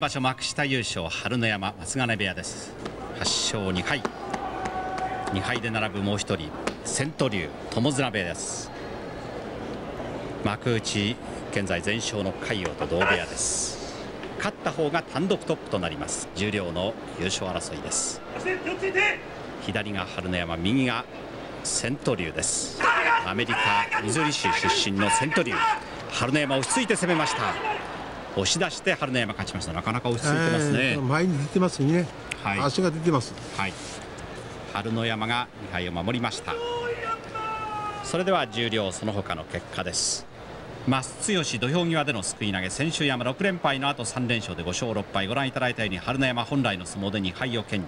場所幕下優勝春の山松金部屋です。8勝2敗。2敗で並ぶもう一人千斗龍友綱部屋です。幕内現在全勝の海洋と同部屋です。勝った方が単独トップとなります。十両の優勝争いです。左が春の山右が千斗龍です。アメリカミズーリ州出身の千斗龍。春の山落ち着いて攻めました。押し出して春の山勝ちました。なかなか落ち着いてますね、えー前に出てますね、はい。足が出てます。はい。春の山が2敗を守りました。それでは十両その他の結果です。増剛土俵際でのすくい投げ。千秋山6連敗の後3連勝で5勝6敗。ご覧いただいたように春の山本来の相撲で2敗を堅持